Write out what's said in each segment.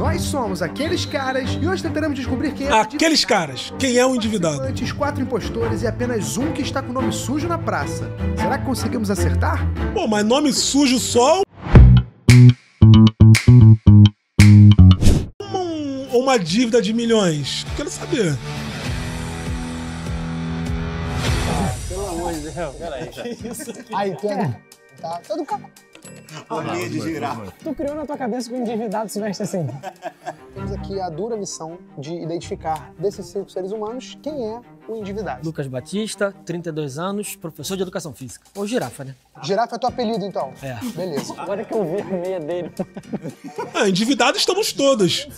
Nós somos aqueles caras e hoje tentaremos descobrir quem é o Aqueles caras. Quem é o endividado? Antes, quatro impostores e apenas um que está com o nome sujo na praça. Será que conseguimos acertar? Pô, mas nome sujo só. Um- Ou uma dívida de milhões? Quero saber. Pelo amor de Deus, peraí. Aí, Pedro. Tá todo ca... Bolinha de girafa. Tu criou na tua cabeça que o endividado se veste assim. Temos aqui a dura missão de identificar desses cinco seres humanos quem é o endividado. Lucas Batista, 32 anos, professor de educação física. Ou girafa, né? Girafa é teu apelido, então? É. Beleza. Agora que eu vi a meia dele. Ah, endividados estamos todos.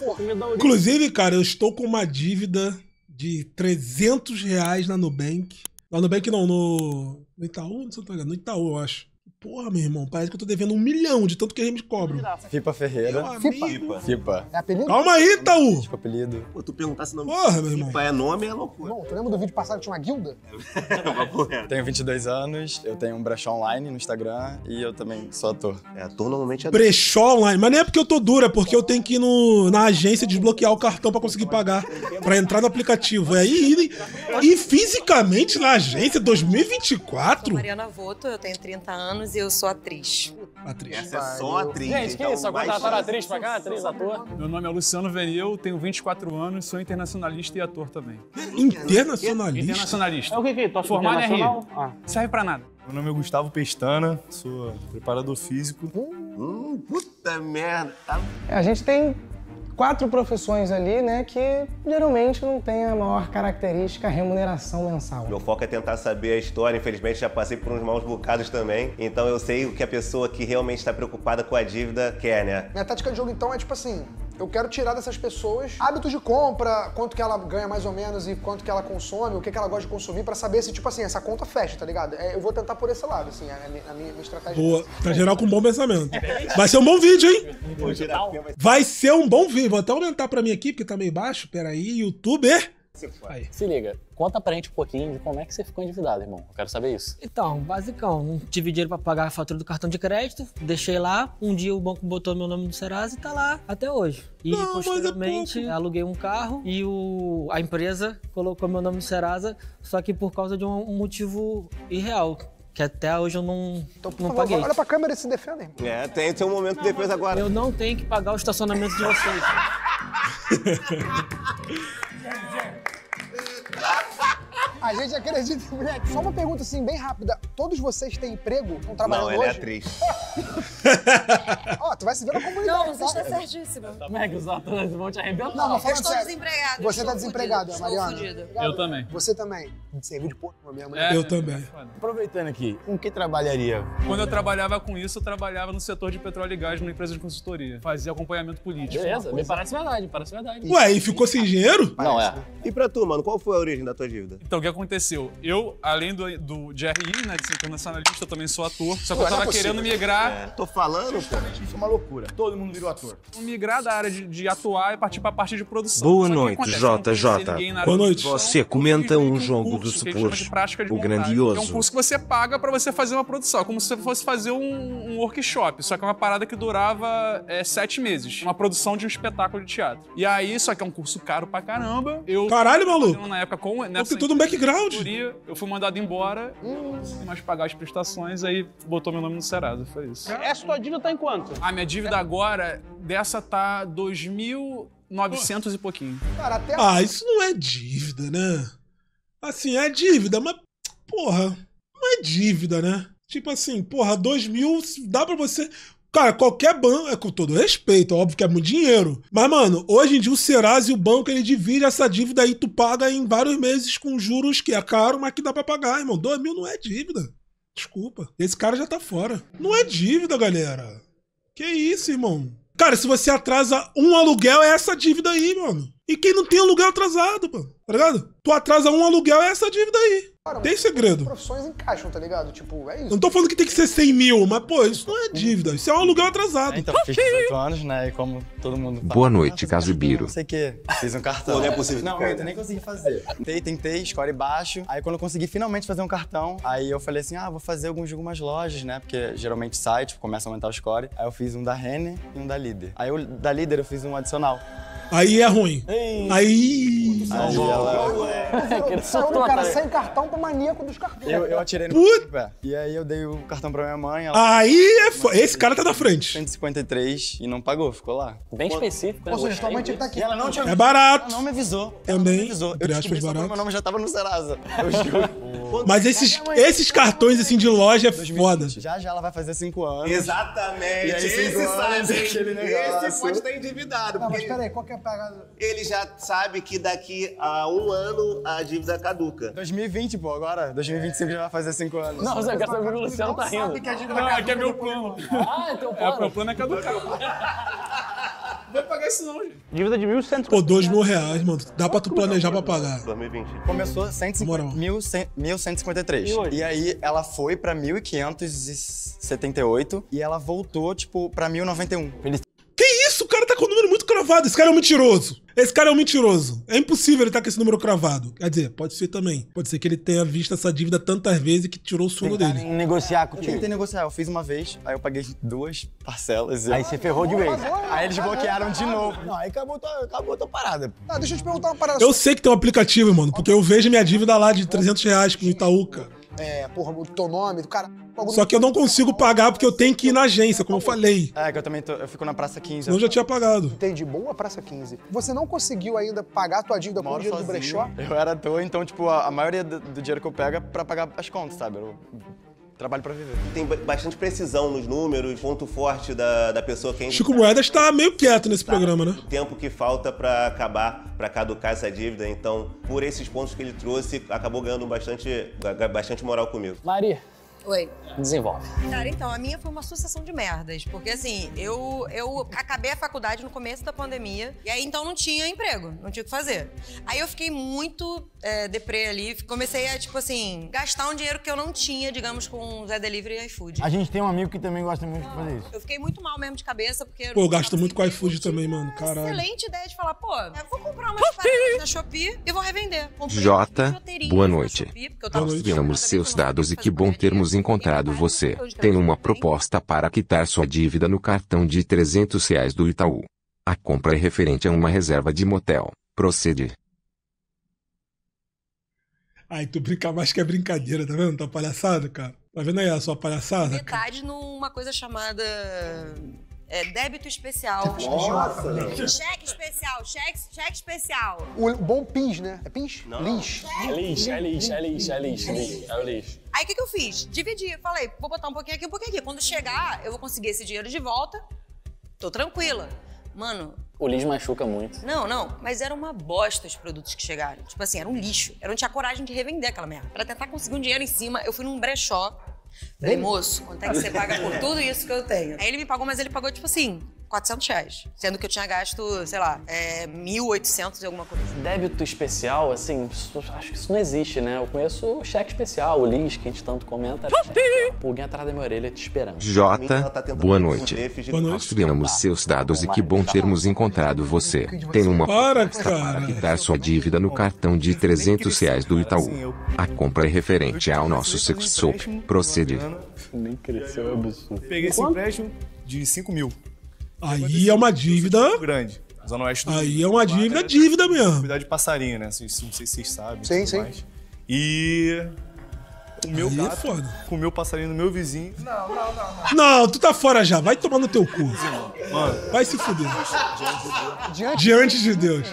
Inclusive, cara, eu estou com uma dívida de 300 reais na Nubank. Na Nubank não, no, no Itaú, não sei se eu tô ligado, no Itaú, eu acho. Porra, meu irmão, parece que eu tô devendo um milhão de tanto que eles me cobram. Fipa Meu Ferreira. amigo. Fipa. É apelido? Calma aí, Itaú. Tipo apelido. Pô, tu perguntar se não Porra, meu irmão. Pipa é nome é loucura. Bom, tu lembra do vídeo passado que tinha uma guilda? Tenho 22 anos, eu tenho um brechó online no Instagram e eu também sou ator. É, ator normalmente é Brechó online. Mas não é porque eu tô dura, é porque eu tenho que ir no, na agência desbloquear o cartão pra conseguir pagar. Pra entrar no aplicativo. É aí, e, e fisicamente na agência 2024? Mariana Voto, eu tenho 30 anos e eu sou atriz. Atriz. Essa é só atriz. Gente, que então isso? Contrataram chance. atriz pra cá? Atriz, ator? Meu nome é Luciano Venil, tenho 24 anos, sou internacionalista e ator também. Internacionalista. Internacionalista. É o que que? Tu Formado em? RI. Ah. Serve pra nada. Meu nome é Gustavo Pestana, sou preparador físico. Hum, puta merda. Tá É, a gente tem quatro profissões ali, né, que geralmente não tem a maior característica a remuneração mensal. Meu foco é tentar saber a história. Infelizmente, já passei por uns maus bocados também. Então, eu sei o que a pessoa que realmente está preocupada com a dívida quer, né? Minha tática de jogo, então, é tipo assim: eu quero tirar dessas pessoas hábitos de compra, quanto que ela ganha mais ou menos e quanto que ela consome, o que, que ela gosta de consumir, pra saber se, tipo assim, essa conta fecha, tá ligado? É, eu vou tentar por esse lado, assim, a, minha, a minha- minha estratégia. Boa. Pra geral com bom pensamento. Vai ser um bom vídeo, hein? Vai ser um bom vídeo. Vou até aumentar pra mim aqui, porque tá meio baixo. Peraí, youtuber. Se liga, conta pra gente um pouquinho de como é que você ficou endividado, irmão. Eu quero saber isso. Então, basicão, não tive dinheiro pra pagar a fatura do cartão de crédito, deixei lá, um dia o banco botou meu nome no Serasa e tá lá até hoje. E Não, é posteriormente pouco. aluguei um carro e o, a empresa colocou meu nome no Serasa, só que por causa de um motivo irreal, que até hoje eu não, Então, por não favor, paguei. olha pra câmera e se defenda, irmão. É, tem seu momento de defesa agora. Eu não tenho que pagar o estacionamento de vocês. A gente acredita em mulher. Só uma pergunta, assim, bem rápida. Todos vocês têm emprego? Estão trabalhando Não, ela é hoje? atriz. Ó, tu vai se ver na comunidade, Não, você está certíssimo. Como é que os atores vão te arrebentar? Não, mas Eu falando estou sério. Você tá estou desempregada, fudida, Mariana. Estou fudida. Eu também. Você também. Serviu de porco mesmo, né? É, Eu também. Aproveitando aqui, com que trabalharia? Quando eu trabalhava com isso, eu trabalhava no setor de petróleo e gás numa empresa de consultoria. Fazia acompanhamento político. Beleza, me parece verdade, parece verdade. Ué, e ficou sem dinheiro? Não, é. E pra tu, mano, qual foi a origem da tua dívida? Então, o que aconteceu? Eu, além do, do de RI, né, de ser internacionalista, eu também sou ator. Só que Pô, eu é tava possível. querendo migrar, É, tô falando, pô. Isso é uma loucura. Todo mundo virou ator. migrar da área de, de atuar e partir pra parte de produção. Boa noite, JJ. Boa noite. Você comenta um que jogo do de o grandioso. É um curso que você paga pra você fazer uma produção. É como se você fosse fazer um, um workshop. Só que é uma parada que durava é, sete meses. Uma produção de um espetáculo de teatro. E aí, só que é um curso caro pra caramba. Eu Caralho, maluco. na época com nessa tenho todo um consultoria, eu fui mandado embora, sem mais pagar as prestações, aí botou meu nome no Serasa, foi isso. Essa tua dívida tá em quanto? A minha dívida agora, dessa tá 2.900 e pouquinho. Cara, até Ah, isso não é dívida, né? Assim, é dívida, mas, porra, não é dívida, né? Tipo assim, porra, dois mil dá pra você. Cara, qualquer banco, é com todo respeito, óbvio que é muito dinheiro. Mas, mano, hoje em dia o Serasa e o banco, ele divide essa dívida aí, tu paga em vários meses com juros que é caro, mas que dá pra pagar, irmão. Dois mil não é dívida. Desculpa. Esse cara já tá fora. Não é dívida, galera. Que isso, irmão? Cara, se você atrasa um aluguel, é essa dívida aí, mano. E quem não tem aluguel atrasado, mano. Tá ligado? Tu atrasa um aluguel, é essa dívida aí. Tem segredo. Profissões encaixam, tá ligado? Tipo, é isso. Não tô falando que tem que ser 100 mil, mas, pô, isso não é dívida. Isso é um aluguel atrasado. Então, fiz 18 anos, né? E como todo mundo fala, Boa noite, "Ah, fazer Casibiro." Não sei o quê. Fiz um cartão. Pô, não é possível, Não, eu nem consegui fazer. Tentei, tentei, score baixo. Aí quando eu consegui finalmente fazer um cartão, aí eu falei assim, ah, vou fazer alguns de algumas lojas, né? Porque geralmente site começa a aumentar o score. Aí eu fiz um da Renner e um da Líder. Aí o da Líder eu fiz um adicional. Aí é ruim. Aí. Aí ela... Saiu do cara sem cartão pro maníaco dos cartões. Eu, eu atirei no Put- pé. E aí eu dei o cartão pra minha mãe, ela... Aí é. fo- Esse cara tá na frente. 153 e não pagou, ficou lá. Bem específico, né? Ou seja, tua mãe tinha que estar aqui. E ela não tinha É barato. Ela não me avisou. Também, Ela não me avisou. Eu descobri barato. meu nome já tava no Serasa. Eu juro. Mas esses, esses cartões assim de loja é foda. Já já ela vai fazer 5 anos. Exatamente. E aí, esse sabe. aquele negócio. Esse pode estar endividado. Não, mas peraí, qual que é a pegada? ele já sabe que daqui a um ano a dívida caduca. 2020, pô, agora. 2025 já vai fazer 5 anos. Não, você quer saber que o Luciano tá rindo. Não, aqui é meu plano. Ah, é teu É, plano. meu plano é caducar. Não vai pagar isso não, gente. Dívida de 1.100. Pô, dois mil reais, mano. Dá pra tu planejar pra pagar. 2020. Começou 150, Moral. 1100 1153. E hoje? E aí ela foi pra 1578 e ela voltou, tipo, pra 1091. Que isso? O cara tá com o número muito cravado. Esse cara é um mentiroso. Esse cara é um mentiroso. É impossível ele tá com esse número cravado. Quer dizer, pode ser também. Pode ser que ele tenha visto essa dívida tantas vezes que tirou o sono dele. negociar Eu contigo. tentei negociar, eu fiz uma vez, aí eu paguei duas parcelas. e- Aí você ferrou de vez. Aí eles bloquearam de novo. Não, aí acabou tua, acabou tua parada. Ah, deixa eu te perguntar uma parada. Eu sei que tem um aplicativo, mano, porque eu vejo minha dívida lá de 300 reais com o Itaúca. É, porra, o teu nome, do cara. Só que eu não consigo pagar porque eu tenho que ir na agência, como eu falei. É, que eu também tô, eu fico na Praça 15. Senão eu já tinha pagado. Entendi, boa Praça 15. Você não conseguiu ainda pagar a tua dívida com o dinheiro do sozinho. brechó? Eu era à toa, então, tipo, a, a maioria do, do dinheiro que eu pego é pra pagar as contas, sabe? Eu trabalho pra viver. Tem ba- bastante precisão nos números, ponto forte da, da pessoa que ainda Chico Moedas tá meio quieto nesse programa, né? o tempo que falta pra acabar, pra caducar essa dívida. Então, por esses pontos que ele trouxe, acabou ganhando bastante, bastante moral comigo. Mari, Oi. desenvolve. Cara, então, a minha foi uma sucessão de merdas. Porque, assim, eu, eu acabei a faculdade no começo da pandemia. E aí, então, não tinha emprego. Não tinha o que fazer. Aí, eu fiquei muito é, deprê ali. Comecei a, tipo assim, gastar um dinheiro que eu não tinha, digamos, com Zé Delivery e iFood. A gente tem um amigo que também gosta muito de fazer isso. Eu fiquei muito mal mesmo de cabeça, porque... Pô, eu gasto muito com iFood também, mano. Caralho. Excelente ideia de falar, pô, eu vou comprar umas paradas na Shopee e vou revender. Comprei Jota, boa noite. Shopee, porque eu tava Boa noite. também, seus dados e que bom termos padaria, encontrado você. Tem crédito uma proposta para quitar sua dívida no cartão de 300 reais do Itaú. A compra é referente a uma reserva de motel. Procede. Ai, tu brinca mais que é brincadeira, tá vendo? Tá palhaçada, cara? Tá vendo aí a sua palhaçada? cara? Metade numa coisa chamada é, débito especial. Cheque especial, cheque, cheque especial. O bom PINS, né? É PINS? É lixo, é lixo, é lixo, é lixo, é lixo. É o lixo. Aí o que, que eu fiz? Dividi. Falei, vou botar um pouquinho aqui, um pouquinho aqui. Quando chegar, eu vou conseguir esse dinheiro de volta. Tô tranquila. Mano, O lixo machuca muito. não, não. Mas era uma bosta os produtos que chegaram. Tipo assim, era um lixo. Eu não tinha coragem de revender aquela merda. Pra tentar conseguir um dinheiro em cima, eu fui num brechó. Falei, moço, quanto é que você paga por tudo isso que eu tenho? Aí ele me pagou, mas ele pagou, tipo assim, 400 reais. Sendo que eu tinha gasto, sei lá, é, 1.800 e alguma coisa. Débito especial, assim, acho que isso não existe, né? Eu conheço o cheque especial, o lixo que a gente tanto comenta. Pulguinha atrás da minha orelha te esperando. Jota, boa noite. Boa noite. Nós vemos seus dados e que bom termos encontrado você. Tem uma Para, proposta cara. para quitar sua dívida no cartão de 300 reais do Itaú. A compra é referente ao nosso sex shop. Procede. Nem cresceu, é absurdo. Peguei esse empréstimo de 5 mil. Aí é uma dívida. Grande. Zona Oeste do Aí Rio. é uma Lá, dívida, né? dívida mesmo. Cuidar de passarinho, né? Não sei se vocês sabem. Sim, sim. mais. E. O meu Aí é gato foda. comeu o passarinho do meu vizinho. Não, tu tá fora já. Vai tomar no teu cu. Mano, Vai se fuder. Diante, Diante de Deus.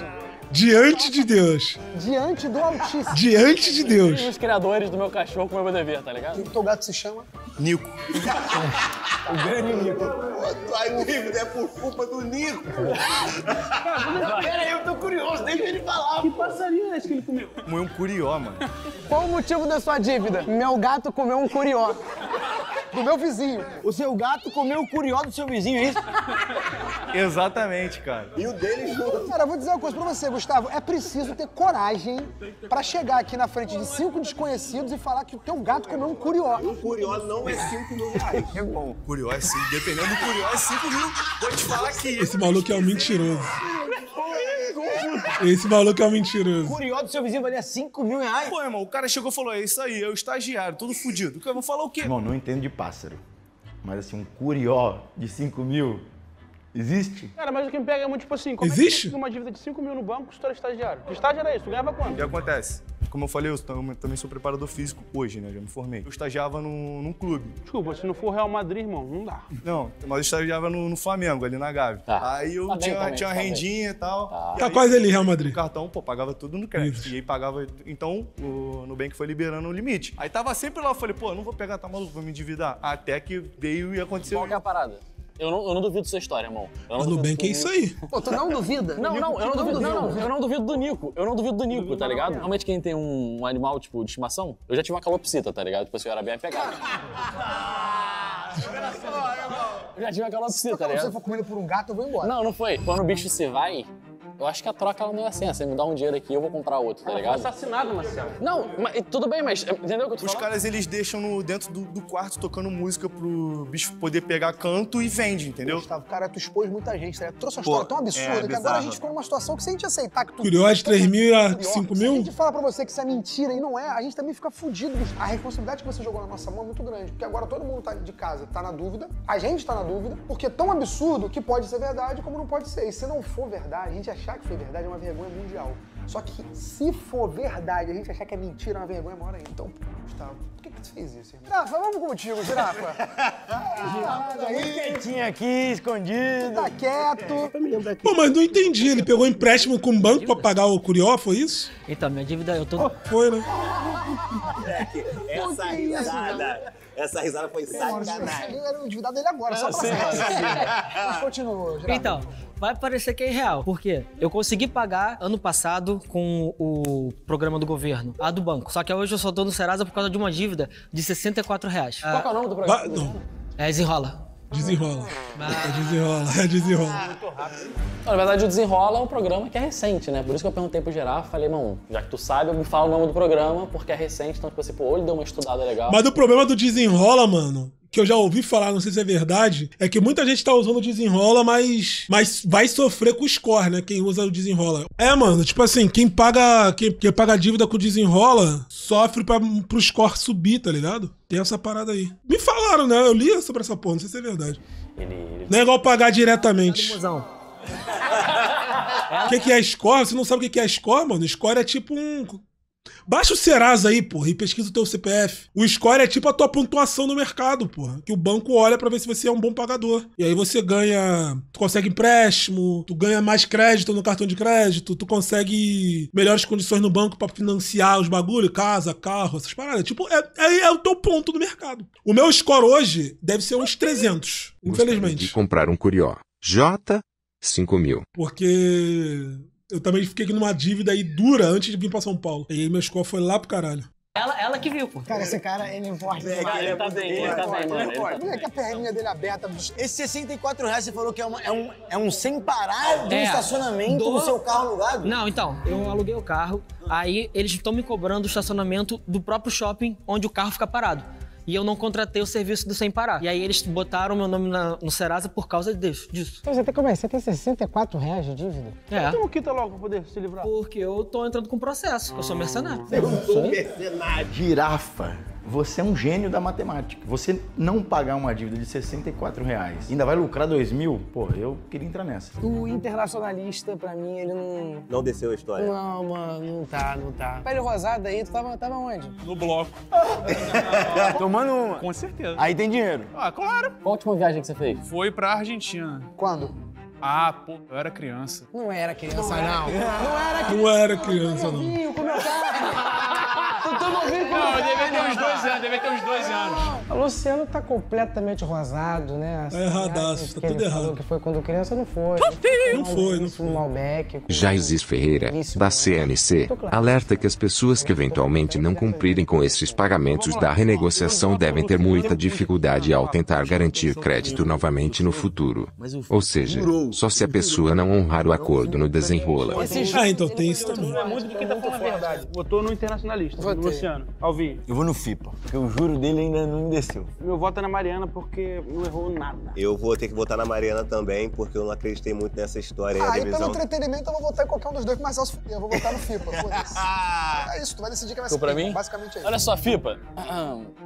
Diante de Deus. diante do Altíssimo. Diante de Deus. Os criadores do meu cachorro com o meu dever, tá ligado? O que teu gato se chama? Nico. Tua dívida é por culpa do Nico. Comeu um curió, mano. Qual o motivo da sua dívida? Meu gato comeu um curió. Do meu vizinho. O seu gato comeu o curió do seu vizinho, é isso? Exatamente, cara. E o dele junto. Cara, eu vou dizer uma coisa pra você, Gustavo. É preciso ter coragem pra chegar aqui na frente de cinco desconhecidos e falar que o teu gato comeu um curió. Um curió não é 5 mil reais. É bom. Curió é 5, dependendo do curió é 5 mil. Vou te falar que... Esse maluco é um mentiroso. Esse maluco é um mentiroso. Curió do seu vizinho valia 5 mil reais. Pô, irmão, o cara chegou e falou, é isso aí, é o estagiário, todo fudido. Eu vou falar o quê? Irmão, não entendo de pássaro. Mas assim, um curió de 5 mil existe? Cara, mas o que me pega é muito tipo assim, como é Existe? que você tem uma dívida de 5 mil no banco era estagiário? Que estágio era isso? Tu ganhava O quanto? que acontece? Como eu falei, eu tam- também sou preparador físico hoje, né? Já me formei. Eu estagiava num, num clube. Desculpa, se não for Real Madrid, irmão, não dá. Não, mas eu estagiava no, no Flamengo, ali na Gávea. Aí eu Tá bem tinha, também, tinha tá bem. rendinha e tal. E Tá aí, quase ali, Real Madrid. O cartão, pô, pagava tudo no crédito. E aí pagava. Então, o Nubank foi liberando o limite. Aí tava sempre lá, eu falei, pô, não vou pegar, tá maluco, vou me endividar. Até que veio e aconteceu. Qual que é a parada? Eu não, eu não duvido sua história, irmão. Eu não Mas duvido Nubank é isso aí. Pô, tu não duvida? Não, não, eu não duvido, não, não, eu não duvido do Nico. Eu não duvido do Nico, tá ligado? Realmente quem tem um animal, tipo, de estimação, eu já tive uma calopsita, tá ligado? Tipo assim, eu era bem apegado. Eu já tive uma calopsita, tá Quando você ligado? for comido por um gato, eu vou embora. Não, não foi. Quando o bicho se vai, eu acho que a troca ela não é assim. Você me dá um dinheiro aqui, eu vou comprar outro, tá ligado? assassinado, Marcelo. Não, mas tudo bem, mas entendeu o que eu tô Os falando? caras, eles deixam no, dentro do, do quarto tocando música pro bicho poder pegar canto e vende, entendeu? Gustavo, cara, tu expôs muita gente, né? Tu trouxe uma Pô, história tão absurda é que agora a gente ficou numa situação que se a gente aceitar que tu... Curió de 3 mil a Curió, 5 Se a mil? gente fala pra você que isso é mentira e não é, a gente também fica fudido. bicho. A responsabilidade que você jogou na nossa mão é muito grande, porque agora todo mundo tá de casa, tá na dúvida, a gente tá na dúvida, porque é tão absurdo que pode ser verdade como não pode ser. E se não for verdade, a gente achar que foi verdade é uma vergonha mundial. Só que se for verdade, a gente achar que é mentira é uma vergonha maior ainda. Então, Gustavo, por que que tu fez isso, irmão? Girafa, vamos contigo, Girafa. Girafa, aí. Quietinho aqui, escondido. Tá quieto. Pô, mas não entendi. Ele pegou empréstimo com o banco pra pagar o Curió, foi isso? Então, minha dívida, eu tô. Foi, né? Moleque, essa risada. Essa risada foi sacanagem. Eu era o endividado dele agora, só pra Sim, saber. sim. Mas continua, Girafa. Então, vai parecer que é irreal. Por quê? Eu consegui pagar ano passado com o programa do governo, a do banco. Só que hoje eu só tô no Serasa por causa de uma dívida de 64 reais. Qual que é o nome do programa? Não. É, desenrola. Desenrola. É desenrola, é desenrola. Na verdade, o Desenrola é um programa que é recente, né? Por isso que eu perguntei pro Girafa, falei, irmão, já que tu sabe, me fala o nome do programa, porque é recente, então, tipo assim, pô, ele deu uma estudada legal. Mas o problema do desenrola, mano, que eu já ouvi falar, não sei se é verdade, é que muita gente tá usando o desenrola, mas, mas vai sofrer com o score, né? Quem usa o desenrola. É, mano, tipo assim, quem paga, quem, quem paga dívida com o desenrola sofre pra, pro score subir, tá ligado? Tem essa parada aí. Me falaram, né? Eu li sobre essa porra, não sei se é verdade. Não é igual pagar diretamente. O que, que é score? Você não sabe o que que é score, mano? Score é tipo um. Baixa o Serasa aí, porra, e pesquisa o teu CPF. O score é tipo a tua pontuação no mercado, porra. Que o banco olha pra ver se você é um bom pagador. E aí você ganha. Tu consegue empréstimo, tu ganha mais crédito no cartão de crédito, tu consegue melhores condições no banco pra financiar os bagulho, casa, carro, essas paradas. Tipo, é, é, é o teu ponto do mercado. O meu score hoje deve ser uns 300, infelizmente. De comprar um Curió. J. 5 mil. Porque eu também fiquei numa dívida aí dura antes de vir pra São Paulo. E aí meu score foi lá pro caralho. Ela, ela que viu, pô. Cara, esse cara, ele importa. Cara, ele tá bem, ele tá bem, mano, Olha aqui a perninha dele aberta, bicho. Esse 64 reais você falou que é, uma- é um, é um sem parar de um É, estacionamento do- no seu carro alugado? Não, então, eu aluguei o carro, aí eles estão me cobrando o estacionamento do próprio shopping onde o carro fica parado. E eu não contratei o serviço do Sem Parar. E aí eles botaram meu nome na- no Serasa por causa disso. disso. Então você tem, como é? Você tem 64 reais de dívida? É. Então quita logo pra poder se livrar. Porque eu tô entrando com processo, eu sou mercenário. Girafa, você é um gênio da matemática. Você não pagar uma dívida de 64 reais, ainda vai lucrar 2 mil? Pô, eu queria entrar nessa. O internacionalista, pra mim, ele não. Não desceu a história. Não, mano, não tá, não tá. Pele rosada aí, tu tava, tava onde? No bloco. Tomando uma. Com certeza. Aí tem dinheiro. Ah, claro. Qual a última viagem que você fez? Foi pra Argentina. Quando? Ah, pô, eu era criança. Não era criança, não. Não era Não era criança, não. criança com meu carro. tô novinho Não, deve ter uns dois anos, deve ter uns dois anos. O Luciano tá completamente rosado, né? Tá erradaço, tá que tudo errado. que foi quando criança, não foi. Não foi, não foi. Malbec. Jaizis Ferreira, da CNC, alerta que as pessoas que eventualmente não cumprirem com esses pagamentos da renegociação devem ter muita dificuldade ao tentar garantir crédito novamente no futuro. Ou seja, só se a pessoa não honrar o acordo no desenrola. Ah, então tem isso também. É muito tá falando a verdade. Votou no Internacionalista, Luciano, Alvinho. Eu vou no FIPA, porque o juro dele ainda não me desceu. Meu voto é na Mariana porque não errou nada. Eu vou ter que votar na Mariana também, porque eu não acreditei muito nessa história aí, Ah, e pelo entretenimento eu vou votar em qualquer um dos dois, mas Celso fuder. Eu vou votar no foda-se. é isso, tu vai decidir quem vai ser pra mim? Basicamente é isso. Olha só, Fipa.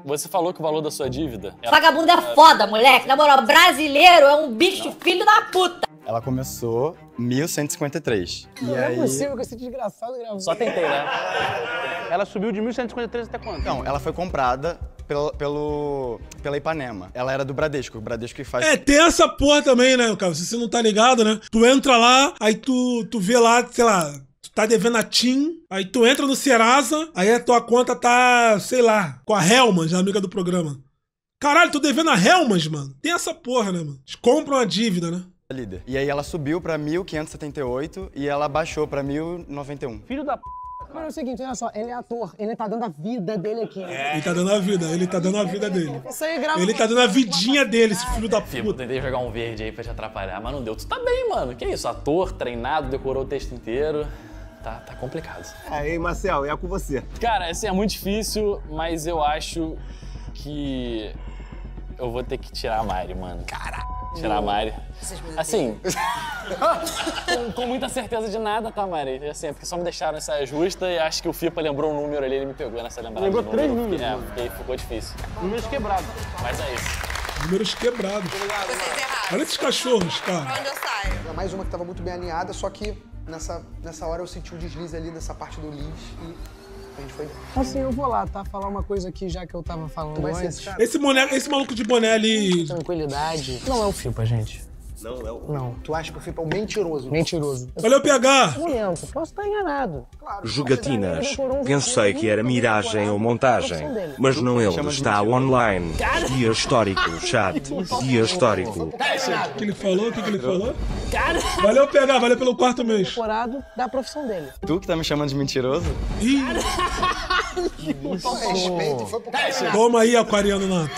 Você falou que o valor da sua dívida. era- Vagabundo é foda, moleque. Na moral, brasileiro é um bicho filho da puta. Ela começou 1153. E Não aí... é possível que esse desgraçado gravou. Só tentei, né? Ela subiu de 1153 até quanto? Não, ela foi comprada pelo, pelo, pela Ipanema. Ela era do Bradesco, o Bradesco que faz... É, tem essa porra também, né, cara? Se você não tá ligado, né? Tu entra lá, aí tu, tu vê lá, sei lá, tu tá devendo a TIM, aí tu entra no Serasa, aí a tua conta tá, sei lá, com a Helmas, a amiga do programa. Caralho, tô devendo a Helmas, mano. Tem essa porra, né, mano? Eles compram a dívida, né? Líder. E aí ela subiu pra 1578 e ela baixou pra 1091. Filho da p. Mas é o seguinte, olha só, ele é ator, ele tá dando a vida dele aqui. Ele tá dando a vida, ele tá dando a vida dele. Isso aí grava. Ele tá dando a vidinha dele, esse filho da puta. tentei jogar um verde aí pra te atrapalhar, mas não deu. Tu tá bem, mano. Que isso? Ator, treinado, decorou o texto inteiro. Tá, tá complicado. Aí, Marcel, é com você. Cara, assim, é muito difícil, mas eu acho que eu vou ter que tirar a Mari, mano. Caraca. Tirar a Mari. Assim, com, com muita certeza de nada, tá, Mari? Assim, é porque só me deixaram essa justa e acho que o Fipa lembrou um número ali, ele me pegou nessa lembrada. Lembrou três número. números, É, mano. porque ficou difícil. Números quebrados. Mas é isso. Números quebrados. Olha esses cachorros, cara. Onde eu saio? É mais uma que tava muito bem alinhada, só que nessa, nessa hora eu senti um deslize ali nessa parte do Liz e a gente foi. Assim, eu vou lá, tá? Falar uma coisa aqui já que eu tava falando Tu vai ser antes. esse cara? Esse, boné, esse maluco de boné ali. Tranquilidade. Não é o Fipa, gente. Não, é o. Não. Tu acha que o Fipa é um mentiroso? Mentiroso. Olha o PH. Não lembro, posso estar enganado. Jogatinas. Pensei que era miragem ou montagem, mas não ele está online. Dia histórico, chat. Dia histórico. O que ele falou? O que, ele falou? Valeu, PH, valeu pelo quarto mês. Da profissão dele. Tu que tá me chamando de mentiroso? Ih, Então, respeito, foi pro cara. toma aí, aquariano nato.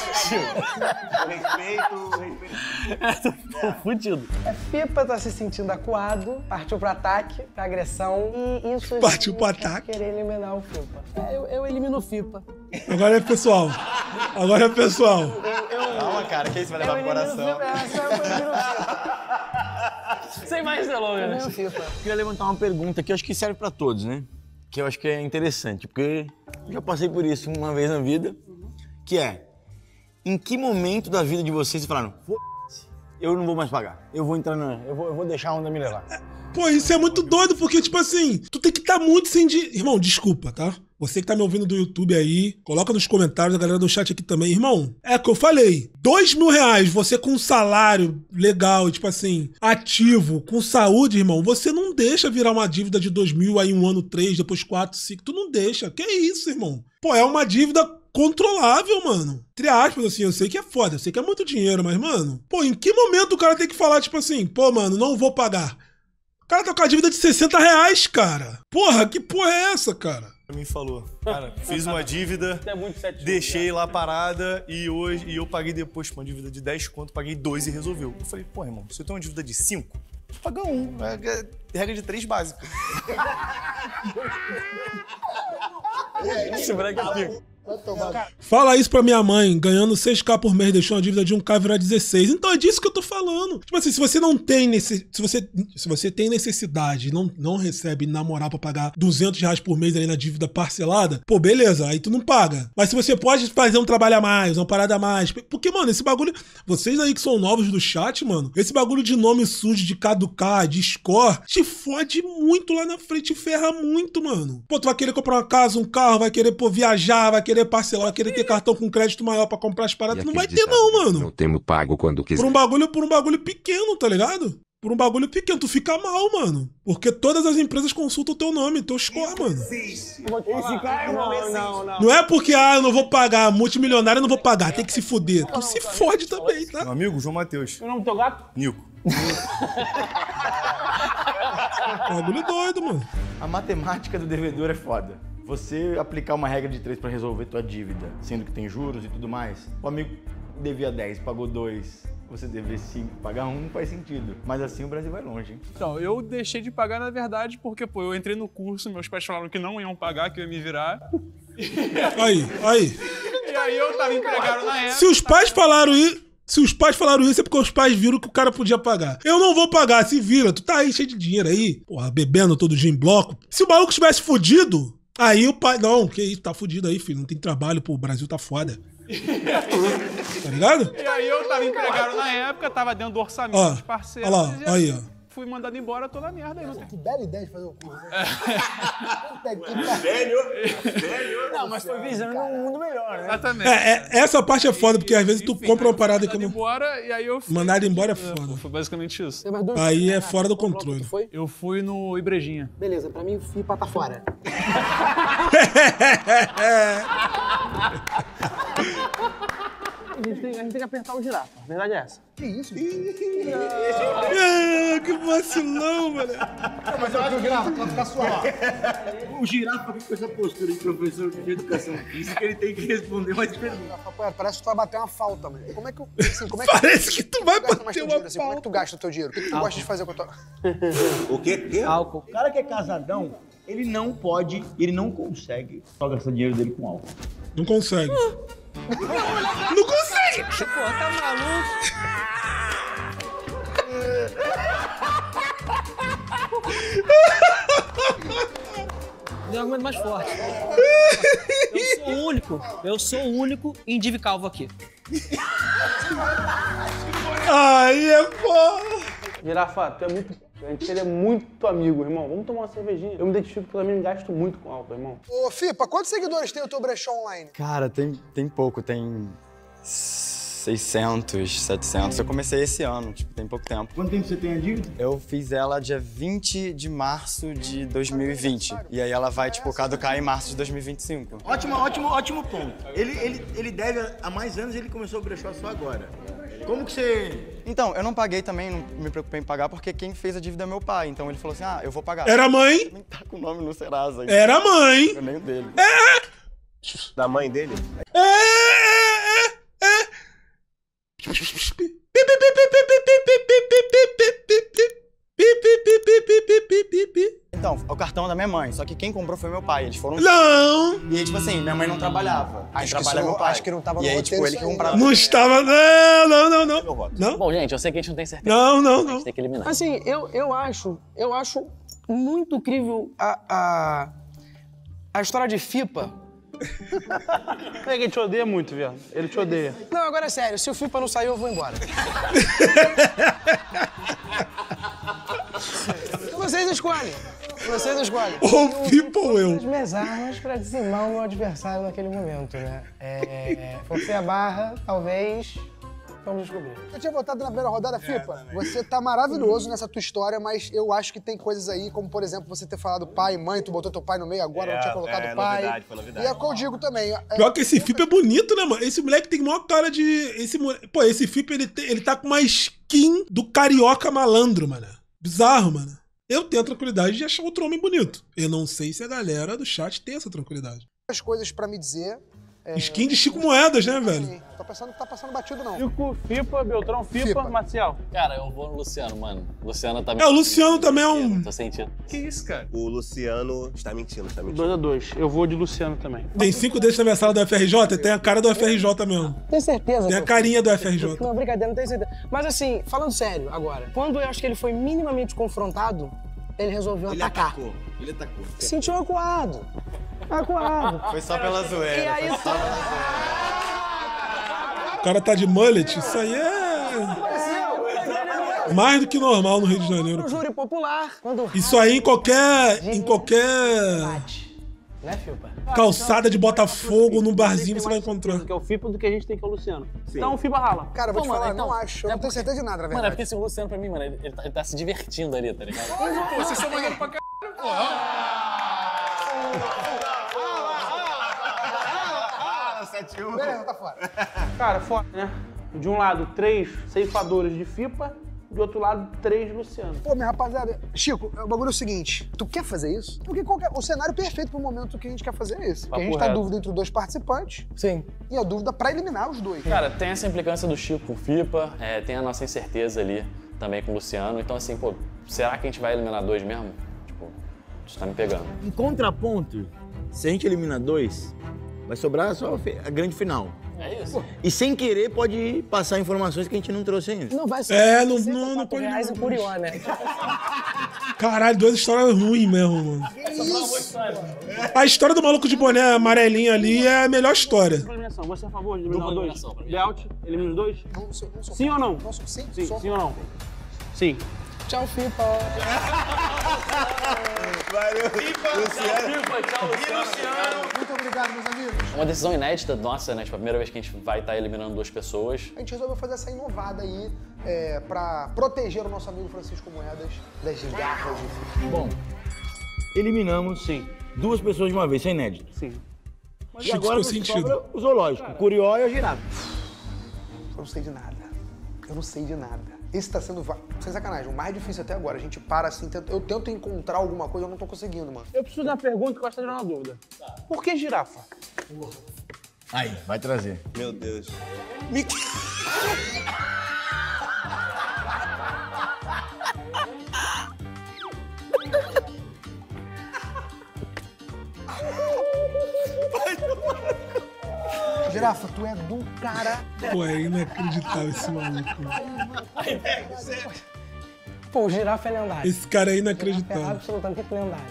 Respeito, respeito. Tô fudido. É, Fipa tá se sentindo acuado, partiu pro ataque, pra agressão e isso... Partiu pro justifica ataque. Querer eliminar o Fipa. É, eu, eu elimino o Fipa. Agora é pessoal. Agora é pessoal. Calma, cara, que isso vai levar pro coração. Sem mais delongas. Eu Fipa. Queria levantar uma pergunta que eu acho que serve pra todos, né? Que eu acho que é interessante, porque eu já passei por isso uma vez na vida, que é em que momento da vida de vocês falaram, "Foda-se, eu não vou mais pagar, eu vou entrar na, eu vou, eu vou deixar a onda me levar. Pô, isso é muito doido, porque, tipo assim, tu tem que estar muito sem dinheiro. Irmão, desculpa, tá? Você que tá me ouvindo do YouTube aí, coloca nos comentários, a galera do chat aqui também. Irmão, é o que eu falei. Dois mil reais, você com um salário legal, tipo assim, ativo, com saúde, irmão, você não deixa virar uma dívida de dois mil, aí um ano, três, depois quatro, cinco. Tu não deixa. Que isso, irmão? Pô, é uma dívida controlável, mano. Entre aspas, assim, eu sei que é foda, eu sei que é muito dinheiro, mas, mano, pô, em que momento o cara tem que falar, tipo assim, pô, mano, não vou pagar? O cara tá com a dívida de 60 reais, cara. Porra, que porra é essa, cara? Mim falou, cara, fiz uma dívida, É deixei lá parada e hoje e eu paguei depois com uma dívida de 10 conto, paguei dois e resolveu. Eu falei, pô, irmão, eu tenho uma dívida de 5, paga um. É é regra de três básica. Esse moleque é. Fala isso pra minha mãe, ganhando 6k por mês, deixou uma dívida de 1k virar 16. Então é disso que eu tô falando. Tipo assim, se você não tem nesse, se você, se você tem necessidade não, não recebe na moral pra pagar 200 reais por mês ali na dívida parcelada, pô, beleza, aí tu não paga. Mas se você pode fazer um trabalho a mais, uma parada a mais, porque, mano, esse bagulho, vocês aí que são novos do chat, mano, esse bagulho de nome sujo, de caducar, de score, te fode muito lá na frente, te ferra muito, mano. Pô, tu vai querer comprar uma casa, um carro, vai querer, pô, viajar, vai querer parcelar, vai querer ter cartão com crédito maior pra comprar as paradas, não vai ter não, mano. Não temo pago quando quiser. Por um bagulho, por um bagulho pequeno, tá ligado? por um bagulho pequeno. Tu fica mal, mano. Porque todas as empresas consultam o teu nome, teu score, mano. Esse cara não, não, não. Não é porque, ah, eu não vou pagar, multimilionário eu não vou pagar, tem que se fuder. Tu se fode também, tá? Meu amigo, João Matheus. O nome do teu gato? Nico. Bagulho doido, mano. A matemática do devedor é foda. Você aplicar uma regra de três pra resolver tua dívida, sendo que tem juros e tudo mais. O amigo devia 10, pagou 2. Você dever 5, pagar 1 não faz sentido. Mas assim o Brasil vai longe, hein? Então, eu deixei de pagar, na verdade, porque, pô, eu entrei no curso, meus pais falaram que não iam pagar, que eu ia me virar. Aí, aí. E aí eu tava empregado na época. Se os pais falaram isso. Se os pais falaram isso é porque os pais viram que o cara podia pagar. Eu não vou pagar, se vira. Tu tá aí cheio de dinheiro aí, porra, bebendo todo dia em bloco. Se o maluco tivesse fudido, aí o pai. Não, que isso, tá fudido aí, filho. Não tem trabalho, pô, o Brasil tá foda. tá ligado? E aí eu tava empregado na época, tava dentro do orçamento Ó, dos parceiros. ó lá, aí, ó. Fui mandado embora toda a merda aí. Que bela ideia de fazer o curso. Velho, velho. Não, mas foi visando um mundo melhor, né? Exatamente. É, é, essa parte é foda, porque às vezes tu compra uma parada que não. embora, e aí eu fui. Mandado embora é foda. Foi basicamente isso. Aí é fora do controle. Foi? Eu fui no Ibrejinha. Beleza, pra mim, FIPA tá fora. A gente, tem, a gente tem que apertar o girafa. A verdade é essa. Que isso? Que vacilão, mano. Mas eu acho que o girafa vai ficar suave. O girafa com essa postura de professor de educação física, ele tem que responder mais perguntas. Parece que tu vai bater uma falta, mano. Como é que, eu- assim, como é que Parece que tu vai bater uma dinheiro, assim? Como é que tu gasta o teu dinheiro? O que, que tu gosta de fazer com a tua... O quê? Álcool. O cara que é casadão, ele não pode, ele não consegue só gastar dinheiro dele com álcool. Não consegue. Não consegue! Pô, tá maluco? Tem um argumento mais forte. Eu sou o único, eu sou o único Indivi Calvo aqui. Aí é foda. Girafa, tu é muito. A gente seria muito amigo, irmão. Vamos tomar uma cervejinha. Eu me identifico que eu também gasto muito com álcool, irmão. Ô, Fipa, quantos seguidores tem o teu brechó online? Cara, tem, tem pouco, tem 600, 700. Eu comecei esse ano, tipo, tem pouco tempo. Quanto tempo você tem a dívida? Eu fiz ela dia 20 de março de 2020. E aí ela vai, tipo, caducar em março de 2025. Ótimo, ótimo, ótimo ponto. Ele, ele, ele deve há mais anos, ele começou o brechó só agora. Como que você... Então, eu não paguei também, não me preocupei em pagar, porque quem fez a dívida é meu pai. Então ele falou assim, ah, eu vou pagar. Era a mãe? Nem tá com o nome no Serasa. ainda. Era a mãe. Eu nem o dele. Da mãe dele? É, é, é, é. Então, é o cartão da minha mãe, só que quem comprou foi meu pai. Eles foram. Não! E aí, tipo assim, minha mãe não trabalhava. Aí Acho que trabalha meu pai. acho que não tava E aí, tipo, ele que comprava. Não estava. Não, não, não, não. Não? Bom, gente, eu sei que a gente não tem certeza. Não, não, A não. gente tem que eliminar. Assim, eu, eu acho, eu acho muito incrível a, a, a história de FIPA. É que ele te odeia muito, viado. Ele te odeia. Não, agora é sério, se o FIPA não saiu, eu vou embora. Vocês escolhem. Vocês escolhem. Ou Pipa ou eu. As minhas armas pra dizimar o meu adversário naquele momento, né? É, forcei a barra, talvez. Vamos descobrir. Eu tinha votado na primeira rodada, Fipa. Você tá maravilhoso nessa tua história, mas eu acho que tem coisas aí, como por exemplo, você ter falado pai e mãe, tu botou teu pai no meio agora, não É, tinha colocado é, pai. novidade, foi novidade. E é o que eu digo também. é- Pior que esse FIP é bonito, né, mano? Esse moleque tem maior cara de. Esse, mo- Pô, esse FIP ele, tem- ele tá com uma skin do carioca malandro, mano. Bizarro, mano. Eu tenho a tranquilidade de achar outro homem bonito. Eu não sei se a galera do chat tem essa tranquilidade. as coisas pra me dizer. É, Skin de Chico Moedas, né, velho? Tô pensando que tá passando batido, não. Chico, FIPA, Beltrão, FIPA, Marcial. Cara, eu vou no Luciano, mano. Luciano tá É, o Luciano também é um. Tô sentindo. Que isso, cara? O Luciano está mentindo, está mentindo. 2x2. Eu vou de Luciano também. Tem cinco desses na minha sala do FRJ? Tem a cara do FRJ mesmo. Tenho certeza. Tem a carinha do FRJ. Não, brincadeira, não tenho certeza. Mas assim, falando sério agora, quando eu acho que ele foi minimamente confrontado, ele resolveu Ele atacar. atacou. Ele atacou. Se sentiu acuado. Foi só pela zoeira. E aí, só. O cara tá de mullet, isso aí é. Mais do que normal no Rio de Janeiro. o júri popular, Isso aí em qualquer. Em qualquer. Né, Fipa? Calçada de Botafogo, num barzinho você vai encontrar. Que é o FIPA do que a gente tem que é o Luciano. Então o FIPA rala. Cara, eu vou Pô, te mano, falar, então- não acho. Eu não tenho certeza de nada, na Mano, é verdade. porque assim, o Luciano, pra mim, mano, ele, ele tá, ele tá se divertindo ali, tá ligado? Pô, vocês são maneiro pra caralho, porra. Beleza, tá fora. Cara, foda, né? De um lado, três ceifadores de FIPA, de outro lado, três Luciano. Pô, minha rapaziada, Chico, o bagulho é o seguinte: tu quer fazer isso? Porque qualquer- o cenário perfeito pro momento que a gente quer fazer é esse. Porque a gente tá reto. dúvida entre os dois participantes Sim. e a dúvida pra eliminar os dois. Cara, tem essa implicância do Chico com o FIPA, é, tem a nossa incerteza ali também com o Luciano. Então, assim, pô, será que a gente vai eliminar dois mesmo? Tipo, isso tá me pegando. Em contraponto, se a gente elimina dois, vai sobrar só a grande final. É isso. E sem querer pode passar informações que a gente não trouxe ainda. Não vai ser. É, não- 64 não- não pode- reais o Curió, né? Caralho, duas histórias ruins mesmo, mano. A história do maluco de boné amarelinho ali é a melhor história. Eliminação. Você é a favor de eliminar dois? Belt, elimina os dois? Não sou- não sou- Sim ou não? não sim, Sim, sim ou não? Sim. Tchau, Fipa. Valeu, Luciano. Muito obrigado, meus amigos. É uma decisão inédita nossa, né? Tipo, a primeira vez que a gente vai estar eliminando duas pessoas. A gente resolveu fazer essa inovada aí é, pra proteger o nosso amigo Francisco Moedas das garras de Bom, eliminamos sim duas pessoas de uma vez, isso é inédito. Sim. E Chico agora nos sentido. sobra o zoológico, o curió e a girafa. Eu não sei de nada. Eu não sei de nada. Esse tá sendo, sem sacanagem, o mais difícil até agora. A gente para assim, tenta- eu tento encontrar alguma coisa, eu não tô conseguindo, mano. Eu preciso de uma pergunta que eu gosto de tirar uma dúvida. Por que girafa? Aí, vai trazer. Meu Deus. Girafa, tu é do cara. Pô, é inacreditável esse maluco. Pô, o girafa é lendário. Esse cara é É inacreditável. absolutamente lendário.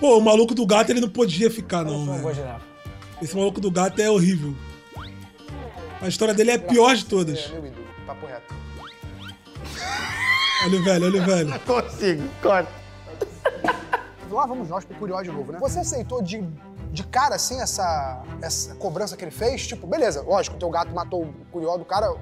Pô, o maluco do gato ele não podia ficar, não, velho. Esse maluco do gato é horrível. A história dele é a pior de todas. É, meu ídolo, papo reto. Olha o velho, olha o velho. Consigo, corta. Lá vamos nós pro Curió de novo, né? Você aceitou de, de cara, assim, essa, essa cobrança que ele fez? Tipo, beleza, lógico, teu gato matou o Curió do cara.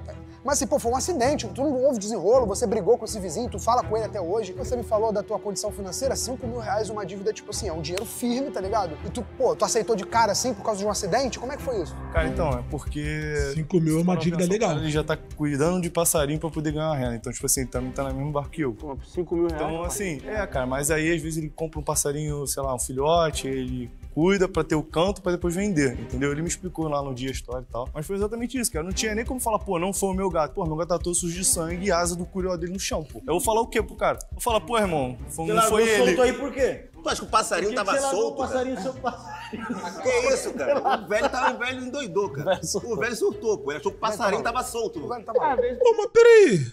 Mas assim, pô, foi um acidente, tu não houve desenrolo, você brigou com esse vizinho, tu fala com ele até hoje. Você me falou da tua condição financeira, 5 mil reais uma dívida, tipo assim, é um dinheiro firme, tá ligado? E tu, pô, tu aceitou de cara assim por causa de um acidente? Como é que foi isso? Cara, então, é porque. 5 mil é uma dívida legal. Ele já tá cuidando de passarinho pra poder ganhar renda. Então, tipo assim, também tá no mesmo barco que eu. 5 mil reais. Então, assim, é, cara, mas aí às vezes ele compra um passarinho, sei lá, um filhote, ele cuida pra ter o canto pra depois vender, entendeu? Ele me explicou lá no dia a história e tal. Mas foi exatamente isso, cara. Não tinha nem como falar, pô, não foi o meu gato. Pô, meu gato tá todo sujo de sangue e asa do curió dele no chão, pô. Eu vou falar o quê pro cara? Eu vou falar, pô, irmão, foi, Você não foi largou ele. solto aí por quê? Tu acha que o passarinho que tava que solto? o passarinho, seu passarinho? Que isso, cara? O velho tava o velho endoidou, cara. O velho surtou, pô. Ele achou que o passarinho tava solto. O velho tá Ah. Pô, mas peraí.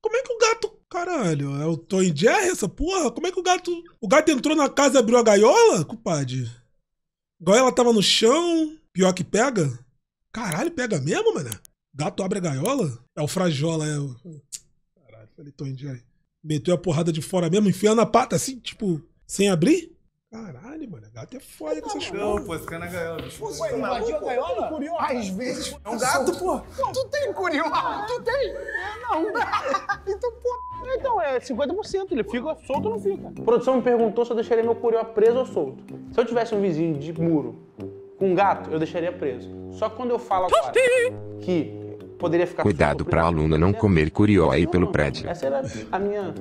Como é que o gato. Caralho, é o Tom e Jerry essa porra? Como é que o gato. O gato entrou na casa e abriu a gaiola, compadre? Gaiola tava no chão, pior que pega? Caralho, pega mesmo, mano? Gato abre a gaiola? É o Frajola, é o. Caralho, falei Tom e Jerry. Meteu a porrada de fora mesmo, enfiando a pata assim, tipo, sem abrir? Caralho, mano, gato é foda com essas Não, porra. pô, fica na gaiola, bicho. Você invadiu a gaiola? Curió? Às vezes. É um gato, pô. Tu tem Curió? Tu tem? Não. então, pô. Então, é 50%. Ele fica solto ou não fica. A produção me perguntou se eu deixaria meu curió preso ou solto. Se eu tivesse um vizinho de muro com um gato, eu deixaria preso. Só que quando eu falo agora que poderia ficar Cuidado solto, pra aluna não comer curió aí pelo prédio. Essa era a minha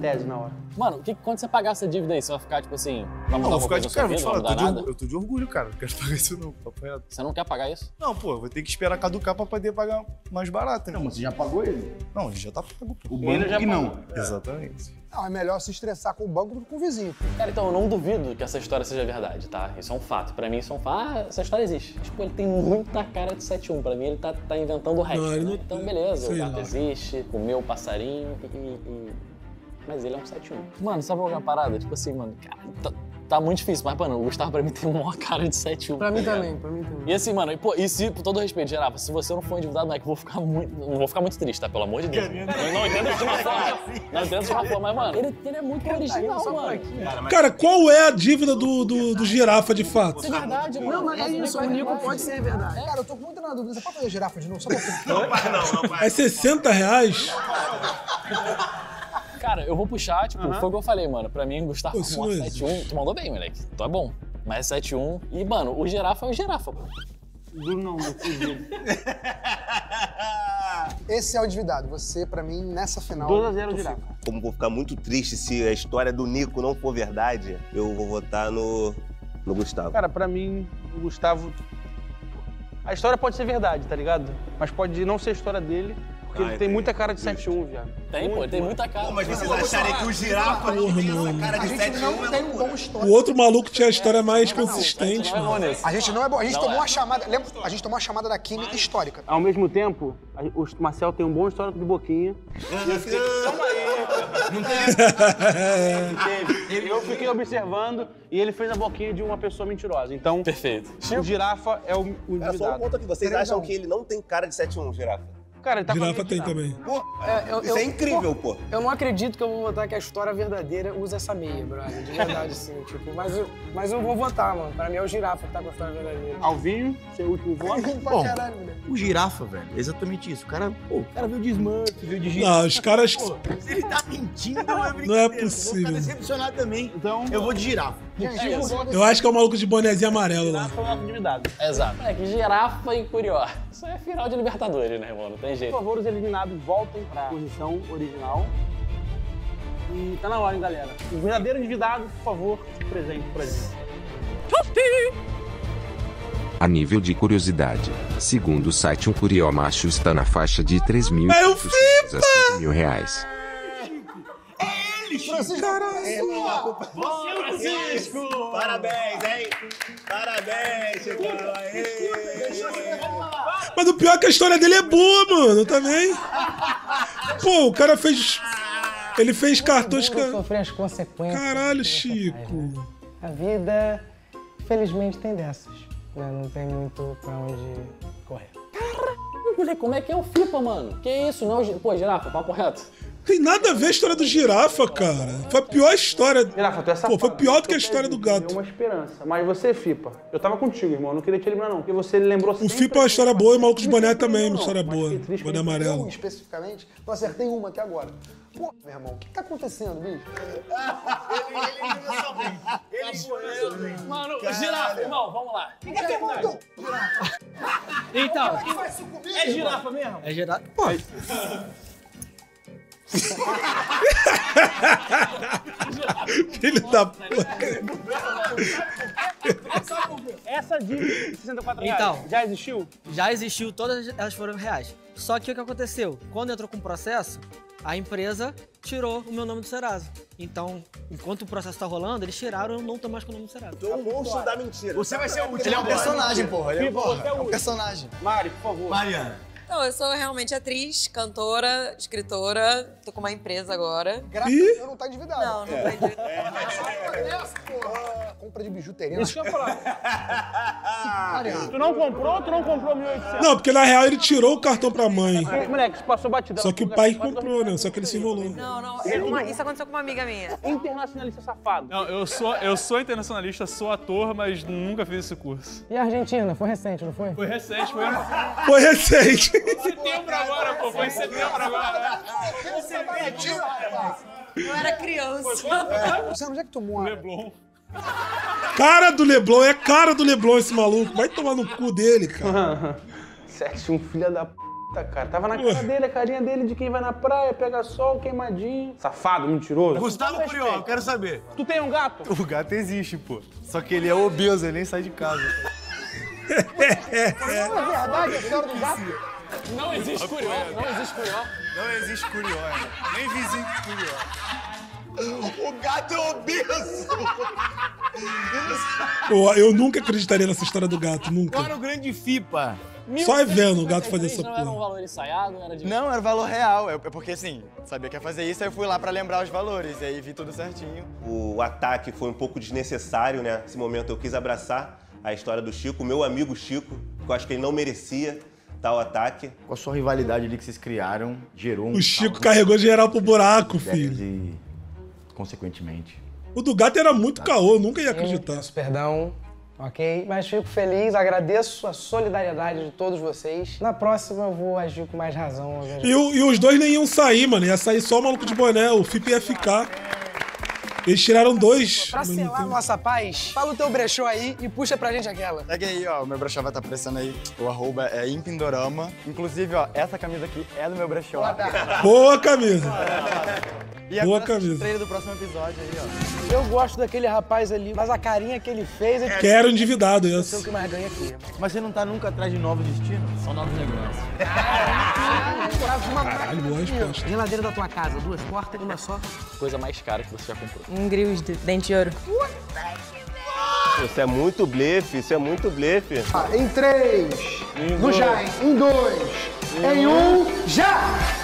tese na hora. Mano, o que, quando você pagar essa dívida aí, você vai ficar, tipo assim, vai Não, vou ficar de cara, vou te falar, eu tô de, eu tô de orgulho, cara. Não quero pagar isso não, papo reto. Você não quer pagar isso? Não, pô, vou ter que esperar caducar pra poder pagar mais barato, né? Não, mas você já pagou ele? Não, ele já tá pago, pô. O banco que não. Exatamente. Não, é melhor se estressar com o banco do que com o vizinho. Cara, então eu não duvido que essa história seja verdade, tá? Isso é um fato. Pra mim, isso é um fato. Ah, essa história existe. Tipo, ele tem muita cara de 7-1. Pra mim, ele tá, tá inventando o resto. Não, né? não- Então, beleza, sei o gato lá. existe, comeu o passarinho e, e- e- Mas ele é um 7-1. Mano, sabe qual é a parada? Tipo assim, mano, cara, tá- tá muito difícil. Mas, mano, o Gustavo pra mim tem uma cara de 7-1. Pra mim tá também, pra mim também. E assim, mano, e, pô, e se, com todo respeito, Gerafa, se você não for endividado, não é que eu vou ficar muito. Não vou ficar muito triste, tá? Pelo amor de Deus. Eu não entendo de uma forma. Não entendo de uma forma, mas, mano, ele, ele é muito original, mano. Cara, qual é a dívida do, do, do girafa de fato? Isso é verdade, mano. Não, mas é isso, o Nico pode ser verdade. Cara, eu tô com muita na dúvida. Você pode fazer girafa de novo? Só pra Não, não, não. É 60 reais? Cara, eu vou puxar, tipo, foi o que eu falei, mano. Pra mim, Gustavo, Pô, isso uma não 7-1. Tu mandou bem, moleque. Tu é bom. Mas é 7-1. E, mano, o girafa é o girafa, pô. Duro não, meu. Esse é o endividado. Você, pra mim, nessa final. 2 a 0 tu girafa. fica. Como vou ficar muito triste se a história do Nico não for verdade, eu vou votar no, no Gustavo. Cara, pra mim, o Gustavo. A história pode ser verdade, tá ligado? Mas pode não ser a história dele, porque Ah, ele tem muita cara de 7-1, viado. Tem, pô, tem muita cara. mas vocês acharem que o girafa Porra, mano. cara de A gente 7 não tem um bom histórico. O outro maluco tinha a história mais consistente, mano. A gente não é bom. A gente Não tomou é. uma chamada. Lembra? A gente tomou uma chamada da Kimi histórica. Ao mesmo tempo, o Marcel tem um bom histórico de boquinha. E eu fiquei. Calma aí. Não teve. Eu fiquei observando e ele fez a boquinha de uma pessoa mentirosa. Então. Perfeito. O girafa é o, o É só um ponto aqui. Vocês acham que ele não tem cara de 7-1, girafa? Cara, ele tá Girafa tem também. Pô, É, eu- isso eu- é incrível, pô. Eu não acredito que eu vou votar que a história verdadeira usa essa meia, brother. De verdade, sim. Tipo, mas eu, mas eu vou votar, mano. Pra mim é o girafa que tá com a história verdadeira. Alvinho, seu último voto. Bom, o girafa, velho, é exatamente isso. O cara, pô, o cara viu de Smurf, viu de girafa. Não, os caras- Pô, se ele tá mentindo, não é brincadeira. Não é Eu vou possível. ficar decepcionado também. Então, eu vou de girafa. Eu acho que é o maluco de bonezinho amarelo lá. O endividado. Exato. É que girafa e curió. Isso é final de Libertadores, né, irmão? Não tem Por jeito. favor, os eliminados voltem pra posição original. E tá na hora, hein, galera. Os verdadeiros endividados, por favor, presente pra gente. A nível de curiosidade, segundo o site um curió macho está na faixa de 3.800 É o a 5 mil reais. Francisco, Caralho! Francisco! Parabéns, hein? Parabéns, chegou aí! Mas o pior é que a história dele é boa, mano, também. Pô, o cara fez. Ele fez cartões. Ca- sofrer as consequências. Caralho, você? Chico. A vida, infelizmente, tem dessas. né? Não tem muito pra onde correr. Moleque, como é que é o FIPA, mano? Que isso? Não, pô, girafa, papo reto. Tem nada a ver a história do girafa, cara. Foi a pior história. Girafa, tu é Pô, foi pior do que a história do Deu gato. uma esperança. Mas você, Fipa, eu tava contigo, irmão. Não queria te eliminar, não. Porque você lembrou O FIPA é uma história boa e o maluco de boné também é uma história boa. Boné Eu, amarelo. especificamente, eu acertei uma até agora. Pô, meu irmão, o que tá acontecendo, bicho? Mano, girafa, irmão, vamos lá. Então, É girafa mesmo? é girafa. Pô, Filho da puta. Essa dívida de 64 reais Então. já existiu? já existiu, todas elas foram reais. Só que o que aconteceu? Quando entrou com o processo, a empresa tirou o meu nome do Serasa. Então, enquanto o processo tá rolando, eles tiraram, eu não tô mais com o nome do Serasa. É um monstro da mentira. Você vai ser o último. Ele é um personagem, porra. Ele é, Fipa, porra, você é o é um último. personagem. Mari, por favor. Mariana. Não, eu sou realmente atriz, cantora, escritora. Tô com uma empresa agora. Graças a Deus não tá endividado. Não, não tô endividado. Compra de bijuteria. Isso que eu falar. tu não comprou, tu não comprou 1.800? Não, porque na real ele tirou o cartão pra mãe. Moleque, isso passou batida. Só que o pai comprou, né? Só que ele se enrolou. Não, não. é uma- isso aconteceu com uma amiga minha. Internacionalista safado. Não, eu sou, eu sou internacionalista, sou ator, mas nunca fiz esse curso. E a Argentina? Foi recente, não foi? Foi recente, foi Foi recente. Em setembro agora, pô. Foi em setembro agora. Eu era criança. Você onde é que tomou uma... Leblon. Cara do Leblon, é cara do Leblon esse maluco. Vai tomar no cu dele, cara. 7 um filho da puta, cara. Tava na cara dele, a carinha dele de quem vai na praia, pega sol, queimadinho. Safado, mentiroso. Gustavo Curió, quero saber. Tu tem um gato? O gato existe, pô. Só que ele é obeso, ele nem sai de casa. É verdade a história do gato? Não existe curió, não existe curió. Não existe Curió, né? Nem vizinho de Curió. O gato é obeso! Eu, eu nunca acreditaria nessa história do gato, nunca. Agora o grande FIPA. Só é vendo o gato fazer essa Não era um porra. valor ensaiado, não era de... Não, era o valor real. É é porque assim, sabia que ia fazer isso, aí eu fui lá pra lembrar os valores. E aí vi tudo certinho. O ataque foi um pouco desnecessário, né? Nesse momento eu quis abraçar a história do Chico, o meu amigo Chico, que eu acho que ele não merecia tal ataque. Com a sua rivalidade ali que vocês criaram, gerou um O Chico carregou geral pro buraco, filho. e, consequentemente, O do gato era muito caô, eu nunca ia acreditar. Peço perdão, ok? Mas fico feliz, agradeço a solidariedade de todos vocês. Na próxima eu vou agir com mais razão. E, o- e os dois nem iam sair, mano. Ia sair só o maluco de boné, o FIP ia ficar. Eles tiraram dois. Pra selar nossa paz, fala o teu brechó aí e puxa pra gente aquela. Segue aí, ó. O meu brechó vai estar aparecendo aí. O arroba é Impindorama. Inclusive, ó, essa camisa aqui é do meu brechó. Boa camisa. E Boa agora camisa. o trailer do próximo episódio aí, ó. Eu gosto daquele rapaz ali, mas a carinha que ele fez... É... Quero endividado, Eu esse. sei o que mais ganha aqui. Mas você não tá nunca atrás de novos destinos? São novos negócios. Caralho, boa resposta. Geladeira da tua casa, duas portas, uma só. Coisa mais cara que você já comprou. Um grill de dente de ouro. Isso é muito blefe, isso é muito blefe. Ah, Em três, no já, hein? Em dois, em um, já!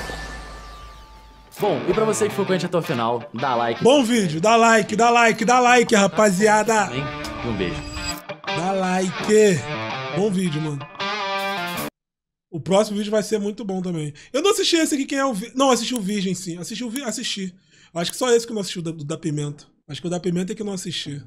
Bom, e pra você que ficou com a gente até o final, dá like Bom vídeo, dá like, dá like, dá like, rapaziada. um beijo. Dá like. Bom vídeo, mano. O próximo vídeo vai ser muito bom também. Eu não assisti esse aqui, quem é o. Vi... Não, assisti o Virgem, sim. Assisti o Vi... Assisti. Acho que só esse que eu não assisti, o da, do da Pimenta. Acho que o da Pimenta é que eu não assisti.